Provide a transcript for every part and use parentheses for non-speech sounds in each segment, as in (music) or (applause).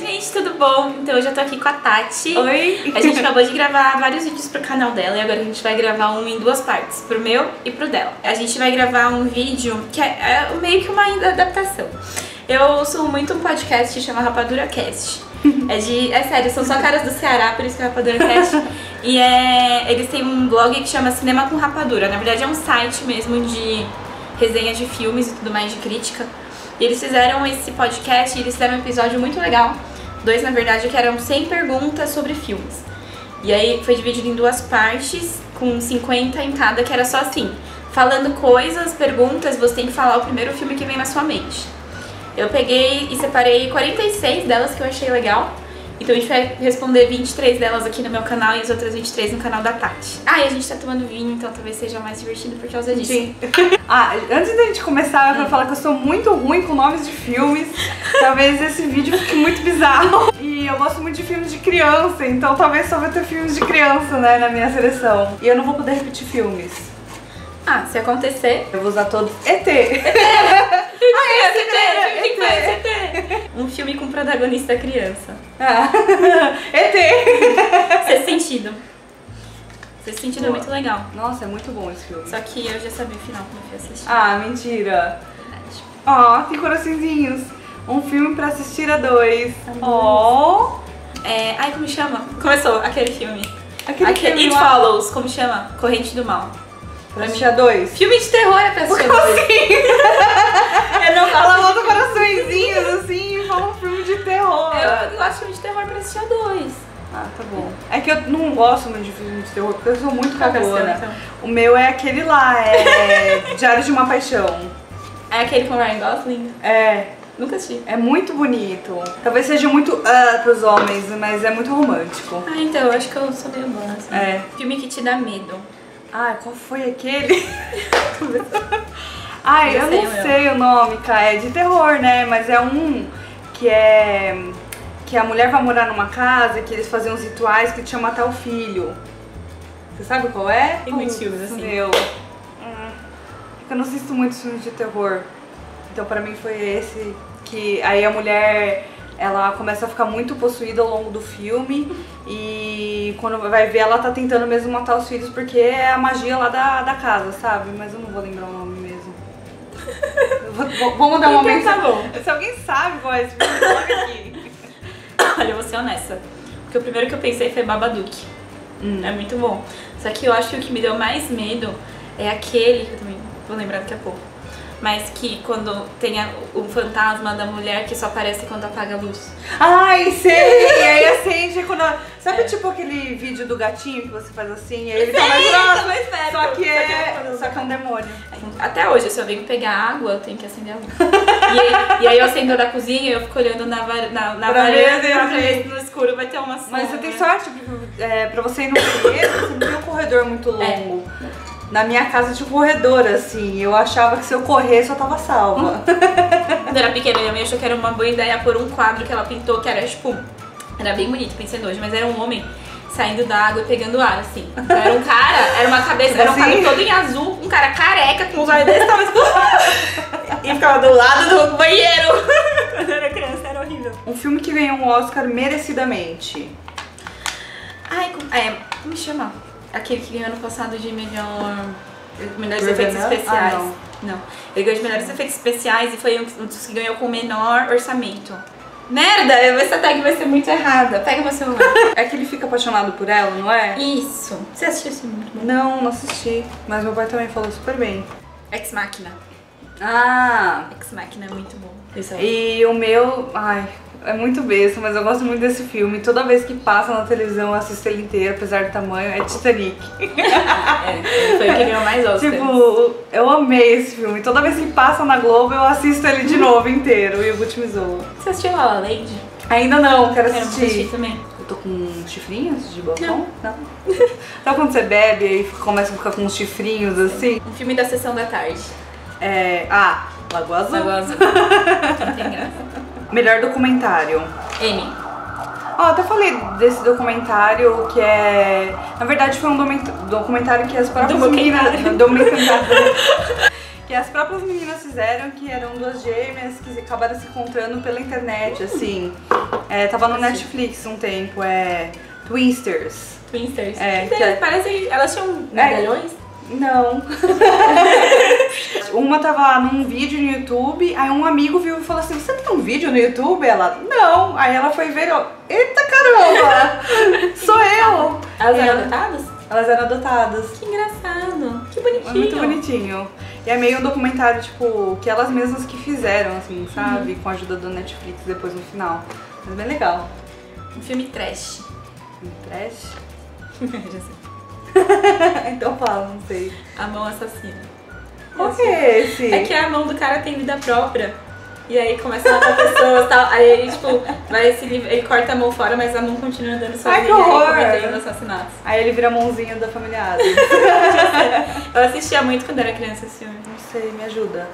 gente, tudo bom? Então hoje eu tô aqui com a Tati. Oi! A gente acabou de gravar vários vídeos pro canal dela e agora a gente vai gravar um em duas partes, pro meu e pro dela. A gente vai gravar um vídeo que é, é meio que uma adaptação. Eu ouço muito um podcast que chama Rapadura Cast. É de. É sério, são só caras do Ceará, por isso que é Rapadura Cast. e é. Eles têm um blog que chama Cinema com Rapadura. Na verdade é um site mesmo de resenha de filmes e tudo mais de crítica. E eles fizeram esse podcast e eles fizeram um episódio muito legal. Dois, na verdade, que eram 100 perguntas sobre filmes. E aí foi dividido em duas partes, com 50 em cada, que era só assim. Falando coisas, perguntas, você tem que falar o primeiro filme que vem na sua mente. Eu peguei e separei 46 delas que eu achei legal. Então a gente vai responder 23 delas aqui no meu canal e as outras 23 no canal da Tati. Ah, e a gente tá tomando vinho, então talvez seja mais divertido por causa disso. Sim. (laughs) ah, antes da gente começar, eu quero falar que eu sou muito ruim com nomes de filmes. Talvez esse vídeo fique muito bizarro. E eu gosto muito de filmes de criança, então talvez só vai ter filmes de criança, né, na minha seleção. E eu não vou poder repetir filmes. Ah, se acontecer. Eu vou usar todos. (laughs) ET! ah, esse ET! ET! (laughs) Um filme com protagonista criança. Ah. (laughs) ET! Sexto sentido. Sexto sentido é muito legal. Nossa, é muito bom esse filme. Só que eu já sabia o final quando eu fui assistir. Ah, mentira. Ó, oh, tem coraçõezinhos. Um filme pra assistir a dois. Ó. Oh. É, ai, como chama? Começou aquele filme. Aquele, aquele filme It lá. Follows, como chama? Corrente do Mal. Pra assistir a dois? Filme de terror é pra assistir a dois. Assim? (laughs) eu não gosto. Ela bota coraçõezinhos assim e fala um filme de terror. Eu gosto de filme de terror pra assistir a dois. Ah, tá bom. É que eu não gosto muito de filme de terror, porque eu sou muito cagona. Então? O meu é aquele lá, é (laughs) Diário de uma Paixão. É aquele com Ryan Gosling? É. Nunca assisti. É muito bonito. Talvez seja muito uh, pros homens, mas é muito romântico. Ah, então, eu acho que eu sou meio boa, assim. É. Filme que te dá medo. Ah, qual foi aquele? (laughs) Ai, eu, eu não sei o nome, cara. É de terror, né? Mas é um que é que a mulher vai morar numa casa que eles faziam uns rituais que tinha matar o filho. Você sabe qual é? Tem muitos filmes assim. Meu. Hum, eu não assisto muitos filmes de terror. Então pra mim foi esse que aí a mulher ela começa a ficar muito possuída ao longo do filme e quando vai ver ela tá tentando mesmo matar os filhos porque é a magia lá da, da casa, sabe? Mas eu não vou lembrar o nome mesmo. vou, vou mandar uma então, Tá bom. Se alguém sabe filme, coloca aqui. (laughs) Olha, eu vou ser honesta. Porque o primeiro que eu pensei foi Babadook. Hum. É muito bom. Só que eu acho que o que me deu mais medo é aquele, que eu também vou lembrar daqui a pouco mas que quando tem o fantasma da mulher que só aparece quando apaga a luz. Ai, sei! e aí acende quando. Sabe é. tipo aquele vídeo do gatinho que você faz assim e aí ele tá mais grosso? mais perto. Só que é. Só que é um demônio. Até hoje, se eu venho pegar água, eu tenho que acender a luz. e, aí, e aí eu acendo da cozinha e eu fico olhando na, na, na varanda pra ver no escuro vai ter uma sombra. Mas você tem sorte, porque é, pra você ir no banheiro, você não tem um corredor muito longo. É. Na minha casa um corredor, assim. Eu achava que se eu corresse eu tava salva. Quando eu era pequena, minha mãe achou que era uma boa ideia por um quadro que ela pintou, que era tipo. Era bem bonito, pensando hoje, mas era um homem saindo da água e pegando ar, assim. Então, era um cara, era uma cabeça, era um assim? cara todo em azul, um cara careca, com os olhos desse tamanho. (laughs) e ficava do lado do banheiro. (laughs) Quando eu era criança, era horrível. Um filme que ganhou um Oscar merecidamente. Ai, é, como chama? Aquele que ganhou ano passado de melhor. Melhores efeitos especiais. Ah, não. não. Ele ganhou de melhores efeitos especiais e foi um dos que ganhou com o menor orçamento. Merda, essa tag vai ser muito errada. Pega meu celular. (laughs) é que ele fica apaixonado por ela, não é? Isso. Você assistiu esse muito bom? Não, não assisti. Mas meu pai também falou super bem. Ex Machina. Ah. Ex Machina é muito bom. E o meu, ai, é muito besta, mas eu gosto muito desse filme. Toda vez que passa na televisão eu assisto ele inteiro, apesar do tamanho, é Titanic. é, foi o que ganhou mais Oscar. Tipo, eu amei esse filme. Toda vez que passa na Globo eu assisto ele de novo inteiro e o Gucci Você assistiu La La Land? Ainda não, quero assistir. Eu assistir também. Eu tô com chifrinhos de balcão? Não. não. (laughs) Sabe quando você bebe e começa a ficar com uns chifrinhos assim? Um filme da sessão da tarde. É. Ah, Lagoa Azul. Lagoa Azul. (laughs) Não tem graça. Melhor documentário. M. Ó, oh, até falei desse documentário que é. Na verdade, foi um documentário que as próprias meninas. (laughs) Documentário. que as próprias meninas fizeram, que eram duas gêmeas que acabaram se encontrando pela internet, assim. É, tava no Netflix um tempo, é. Twinsters. Twinsters. É, Que que é- Parecem. Elas tinham É. medalhões? Não. (laughs) Uma tava num vídeo no YouTube, aí um amigo viu e falou assim: Você tem um vídeo no YouTube? Ela, não. Aí ela foi ver e ó, eita caramba! (laughs) Sou eu! Elas eram ela- adotadas? Elas eram adotadas. Que engraçado. Que É bonitinho. muito bonitinho. E é meio um documentário, tipo, que elas mesmas que fizeram, assim, sabe? Com a ajuda do Netflix depois no final. Mas bem legal. Um filme trash. Um Trash? (laughs) Já sei. (laughs) então fala, não sei. A mão assassina. Qual que é esse? É que a mão do cara tem vida própria. E aí começa a matar pessoas e tal. Aí ele, tipo, vai se ele corta a mão fora, mas a mão continua andando sozinha Ai, que e aí horror! cometendo assassinatos. Aí ele vira a mãozinha da família Adams. (laughs) Eu assistia muito quando era criança esse filme. não sei, me ajuda.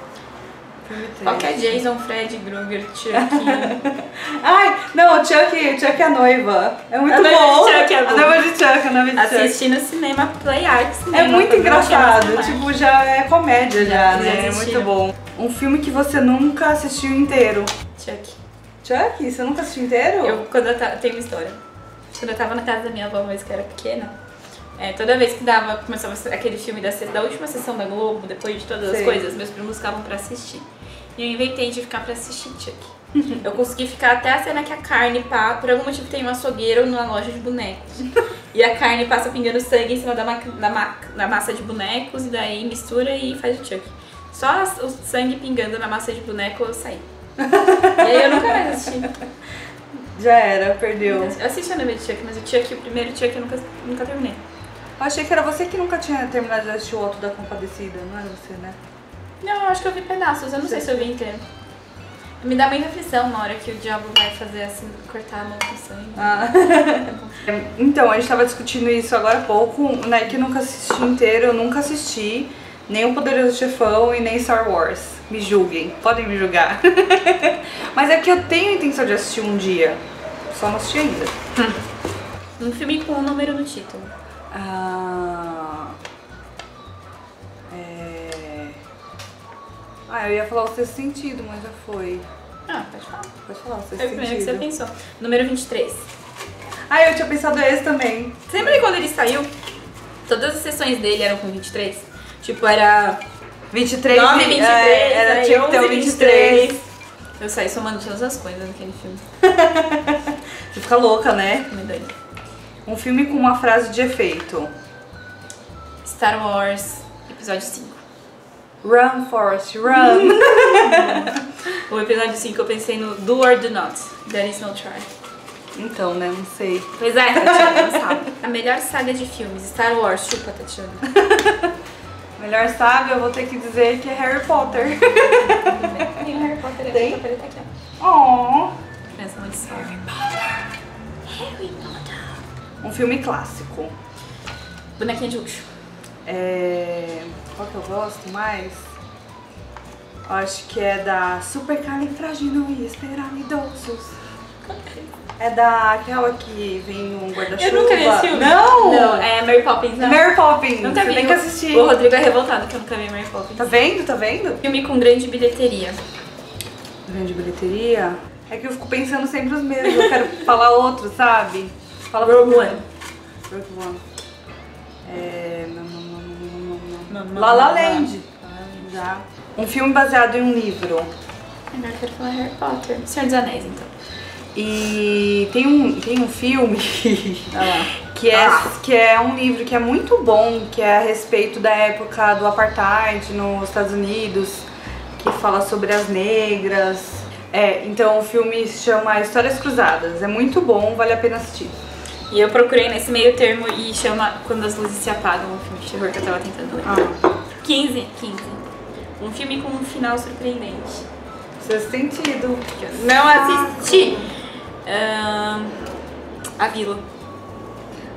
Filme Qual que trash. Jason, Fred, Krueger, Chuck? (laughs) Ai, não, o Chuck, o Chuck é a noiva. É muito A noiva de bom. Chuck é A bom. noiva de Chuck, a noiva de Chuck. Assisti no cinema Play Art Cinema. É muito engraçado, tipo, já é comédia já, Já, né? É muito bom. Um filme que você nunca assistiu inteiro. Chuck. Chuck, você nunca assistiu inteiro? Eu, quando eu tem uma história. Quando eu tava na casa da minha avó, vez que era pequena, é, toda vez que dava, começava aquele filme da, da última sessão da Globo, depois de todas Sei. as coisas, meus primos ficavam pra assistir. E eu inventei de ficar pra assistir Chuck. eu consegui ficar até a cena que a carne pá, por algum motivo tem um açougueiro numa loja de bonecos. e a carne passa pingando sangue em cima da, da, ma da massa de bonecos, e daí mistura e faz o Chuck. Só o sangue pingando na massa de boneco eu saí. e aí eu nunca mais assisti. Já era, perdeu. Eu assisti a noiva de Chuck, mas o Chuck, o primeiro Chuck, eu nunca, nunca terminei. Eu achei que era você que nunca tinha terminado de assistir o Alto da Compadecida, não era você, né? Não, eu acho que eu vi pedaços, eu não sei se eu vi inteiro. Me dá muita aflição na hora que o diabo vai fazer assim, cortar a mão com sangue. Ah. (laughs) então, a gente tava discutindo isso agora há pouco, né? Que nunca assisti inteiro, eu nunca assisti nem o Poderoso Chefão e nem Star Wars. Me julguem, podem me julgar. (laughs) Mas é que eu tenho a intenção de assistir um dia. Só não assisti ainda. Um filme com um número no título. Ah. Ah, eu ia falar o sexto sentido, mas já foi. Ah, pode falar. Pode falar o Foi o sexto primeiro que você sentido. pensou. Número 23. Ah, eu tinha pensado esse também. Você lembra que quando ele saiu, todas as sessões dele eram com 23? Tipo, era 23 9 e- 23, é, era, tinha que ter o 11, 23. Eu saí somando todas as coisas naquele filme. (laughs) Você fica louca, né? Me doido. Um filme com uma frase de efeito. Star Wars, episódio 5. Run, Forrest, run. (laughs) O episódio 5 eu pensei no Do or Do Not, There is no try. então, né? Não sei. Pois é, Tatiana, não sabe. A melhor saga de filmes, Star Wars, chupa, Tatiana. (laughs) Melhor sabe, eu vou ter que dizer que é Harry Potter. Tem o Harry Potter, (laughs) Tem? Harry Potter tá aqui, Oh. ó. Criança muito salva. Harry Potter. Um filme clássico. Bonequinha de luxo. É... Qual que eu gosto mais? Acho que é da Supercalifragilisticexpialidocious. É da aquela que vem um guarda-chuva. Eu nunca vi esse filme. Não! Não, é Mary Poppins, não. Mary Poppins. Nunca Você vi. tem que assistir. O Rodrigo é revoltado que eu nunca vi Mary Poppins. Tá vendo? Tá vendo? Filme com grande bilheteria. Grande bilheteria. É que eu fico pensando sempre os mesmos. Eu quero (laughs) falar outro, sabe? Fala Rogue One. Rogue One. É... não, não, não, La La. Land. Já. Um filme baseado em um livro. Agora eu quero falar Harry Potter. Senhor dos Anéis, então. E tem um, tem um filme (laughs) lá. que é, Ah. que é um livro que é muito bom, que é a respeito da época do apartheid nos Estados Unidos, que fala sobre as negras. É, então o filme se chama Histórias Cruzadas. É muito bom, vale a pena assistir. E eu procurei nesse meio termo e chama Quando as Luzes Se Apagam, o filme de terror que eu tava tentando ler. Ah, 15, 15. Um filme com um final surpreendente. sexto sentido. Que não assisti. Ahn, a Vila.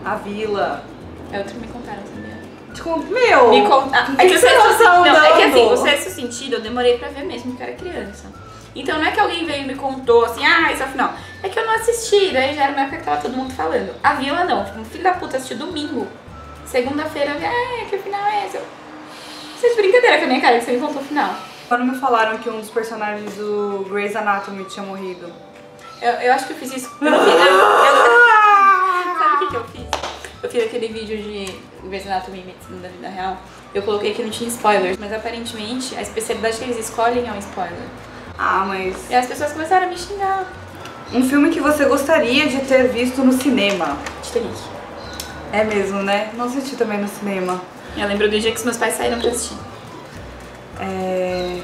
A Vila. É outro que me contaram também. Tipo, meu! Me con... ah, que é que sexto não tá não, é que assim, o sexto sentido eu demorei pra ver mesmo, porque eu era criança. Então não é que alguém veio e me contou assim, ah, isso é o final. É que eu não assisti, daí já era uma época que tava todo mundo falando. A Vila não, um filho da puta assistiu domingo. Segunda-feira, eu vi, ah, que final é esse? Eu, Você é de brincadeira com a minha cara que você me contou o final. Quando me falaram que um dos personagens do Grey's Anatomy tinha morrido. Eu, eu acho que eu fiz isso. Eu. (laughs) Eu, eu, sabe o que, que eu fiz? Eu fiz aquele vídeo de Grey's Anatomy Medicina da vida real. Eu coloquei que não tinha spoilers, mas aparentemente a especialidade que eles escolhem é um spoiler. Ah, mas. E as pessoas começaram a me xingar. Um filme que você gostaria de ter visto no cinema. Titanic. É mesmo, né? Não assisti também no cinema. Eu lembro do dia que os meus pais saíram pra assistir. É...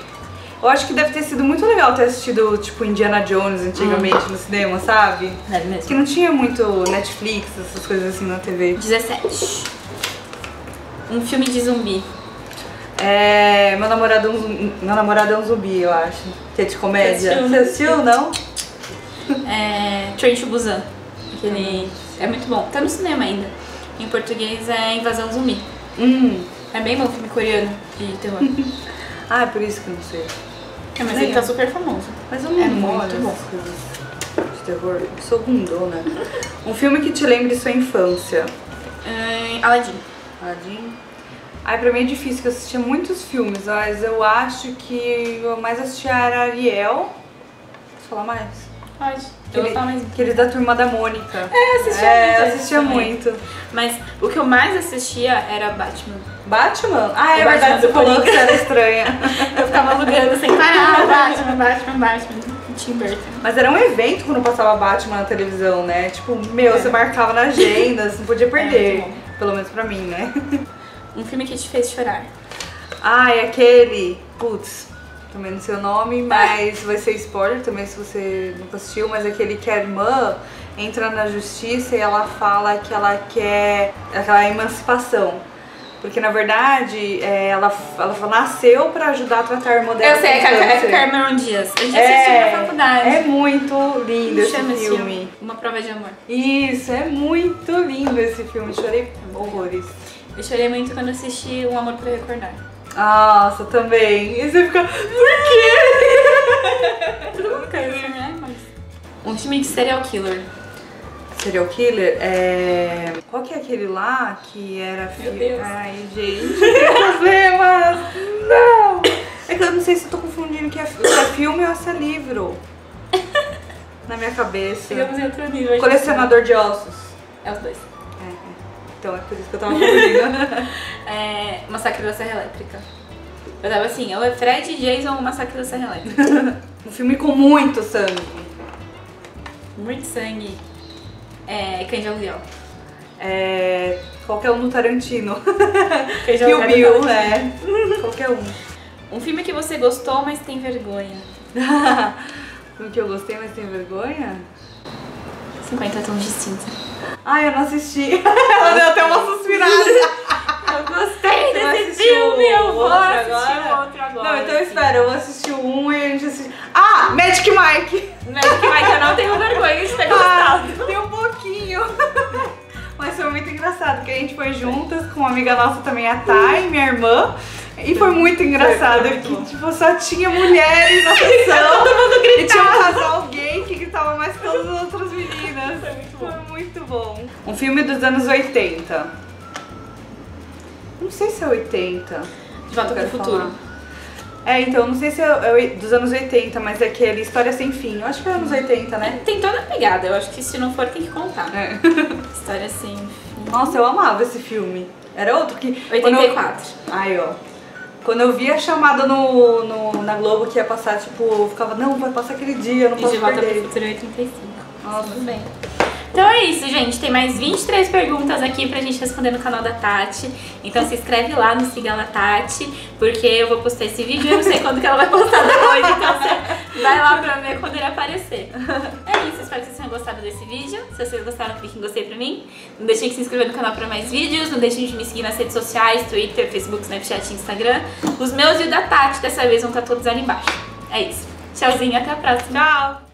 Eu acho que deve ter sido muito legal ter assistido, tipo, Indiana Jones antigamente no cinema, sabe? Deve mesmo. Que não tinha muito Netflix, essas coisas assim na TV. 17. Um filme de zumbi. É. Meu namorado, é um zumbi, meu namorado é um zumbi, eu acho. Que é de comédia. Você assistiu? Você assistiu, não? É. Train to Busan. Aquele. É muito bom. Tá no cinema ainda. Em português é Invasão Zumbi. Hum. É bem bom filme coreano de terror. (laughs) Ah, é por isso que eu não sei. É, mas ele tá super famoso. Mas eu não É muito bom. de terror. Eu sou bundona. um filme que te lembre sua infância. É, Aladdin. Aladdin. Ai, pra mim é difícil, que eu assistia muitos filmes, mas eu acho que eu mais assistia era Ariel. Posso falar mais? Pode. Aquele, falar mais. aquele da turma da Mônica. É, assistia É, muito assistia muito. Mas o que eu mais assistia era Batman. Batman? Ah, é Batman verdade, você falou que era estranha. (laughs) Eu ficava alugando sem parar. (laughs) Batman, Batman, Batman. Tim Burton. Mas era um evento quando passava Batman na televisão, né? Tipo, meu, você marcava na agenda, você não podia perder. É. muito bom. Pelo menos pra mim, né? (laughs) Um filme que te fez chorar. Ai, aquele. Putz, também não sei o nome, mas vai ser spoiler também se você nunca assistiu, mas aquele que a irmã entra na justiça e ela fala que ela quer aquela emancipação. Porque na verdade é, ela, ela nasceu pra ajudar a tratar a irmã dela. Eu sei, é a- é Cameron Diaz. A gente assistiu na faculdade. é muito lindo esse Chama esse filme. Uma prova de amor. Isso, é muito lindo esse filme. Chorei horrores. Eu chorei muito quando assisti Um Amor pra Recordar. Nossa, também. E você fica, por quê? Todo mundo caiu ai, mas... Um filme de serial killer. Serial killer é. Qual que é aquele lá que era Meu filme? Deus. Ai, gente, problemas! Não! É que eu não sei se eu tô confundindo que é, se é filme ou se é livro. (laughs) Na minha cabeça. Chegamos em outro nível. Colecionador de ossos. É os dois. É, é. Então é por isso que eu tava confundindo. (laughs) É Massacre da Serra Elétrica. Eu tava assim, ou é Fred e Jason ou Massacre da Serra Elétrica. (laughs) um filme com muito sangue. Muito sangue. É Cães de Aluguel. É. Qualquer um do Tarantino. (laughs) Cães de Aluguel Bill, do Tarantino. é. Qualquer um. Um filme que você gostou, mas tem vergonha. filme que eu gostei, mas tem vergonha? 50 tons de cinza. Ai, eu não assisti. (laughs) Ela deu até uma suspirada. Eu gostei desse filme, eu vou outro assistir agora? outro agora. Não, então sim. espera, eu vou assistir um e a gente assiste. Ah, Magic Mike! Magic Mike, eu não tenho vergonha de ter (laughs) Ah, gostado. tem um pouquinho. (laughs) Mas foi muito engraçado, porque a gente foi juntas com uma amiga nossa também, a Thay, minha irmã. E foi muito engraçado, Foi muito que tipo, só tinha mulheres na sessão. Todo mundo E tinha um casal gay que gritava mais que todas as outras meninas. Foi muito bom. Um filme dos anos 80. Não sei se é 80. De volta quero pro futuro. falar. É, então, não sei se é, é dos anos 80, mas é aquele História Sem Fim. Eu acho que é anos 80, né? Tem toda a pegada, eu acho que se não for tem que contar. É. (laughs) História assim. Nossa, eu amava esse filme. Era outro que. quando eu- 84. Aí, ó. Quando eu vi a chamada no, no- na Globo que ia passar, tipo, eu ficava, não, vai passar aquele dia, eu não E posso de volta perder. pro futuro 85. Nossa. Tudo bem. Então é isso, gente. Tem mais 23 perguntas aqui pra gente responder no canal da Tati. Então se inscreve lá no Siga a Tati, porque eu vou postar esse vídeo e eu não sei quando que ela vai postar depois. Então você vai lá pra ver quando ele aparecer. É isso, espero que vocês tenham gostado desse vídeo. Se vocês gostaram, clique em gostei pra mim. Não deixem de se inscrever no canal pra mais vídeos. Não deixem de me seguir nas redes sociais, Twitter, Facebook, Snapchat Instagram. Os meus e o da Tati dessa vez vão estar todos ali embaixo. É isso. Tchauzinho, até a próxima. Tchau!